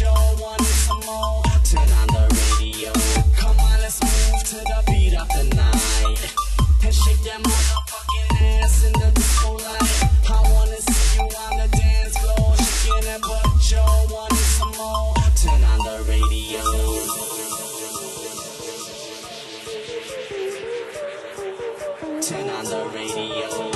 you wanted some more. Turn on the radio. Come on, let's move to the beat of the night. And shake that motherfucking ass in the disco light. I wanna see you on the dance floor. Shaking it, but you wanted some more. Turn on the radio. Turn on the radio.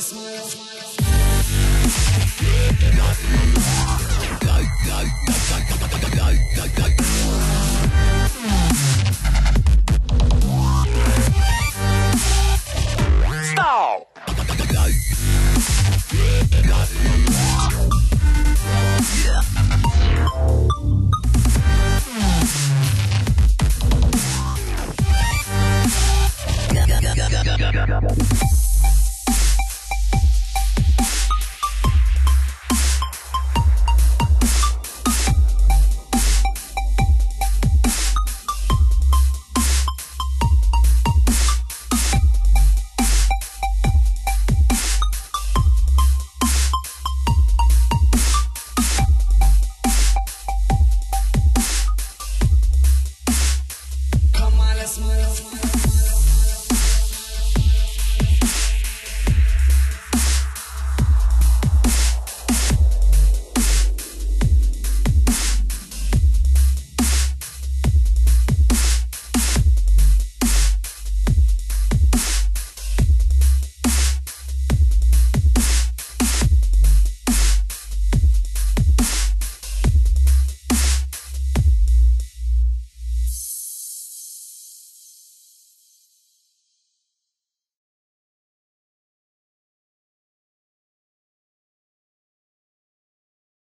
Stop!